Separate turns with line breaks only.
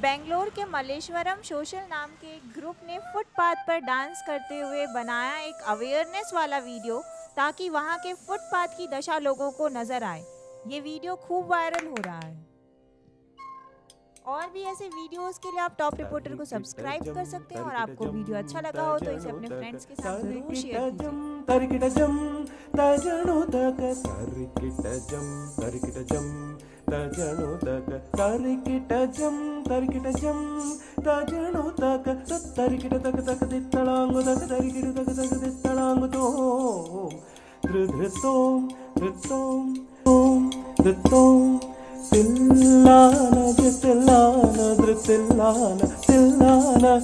बेंगलोर के मलेश्वरम सोशल नाम के एक ग्रुप ने फुटपाथ पर डांस करते हुए बनाया एक अवेयरनेस वाला वीडियो ताकि वहाँ के फुटपाथ की दशा लोगों को नज़र आए। ये वीडियो खूब वायरल हो रहा है। और भी ऐसे वीडियोस के लिए आप टॉप रिपोर्टर को सब्सक्राइब कर सकते हैं और आपको वीडियो अच्छा लगा हो तो इसे अपने फ्रेंड्स के साथ ज़रूर शेयर कीजिए।
ತರಿಕಿಟ ಜಂ ತರಿಕಿಟ ಜಂ ತಜಣು ತಕ ತರಿಕಿಟ ತಕ ತಕ ದಿತ್ತಳಾಂಗು ತಕ ತರಿಕಿಟ ತಕ ತಕ ದಿತ್ತಳಾಂಗು ತೋ ಧೃ ಧೃತೋಂ ಧೃತೋಂ ಓಂ ಧೃತೋಂ ತಿಲ್ಲಾನ ಜ ತಿಲ್ಲಾನ ಧೃ ತಿಲ್ಲಾನ ತಿಲ್ಲಾನ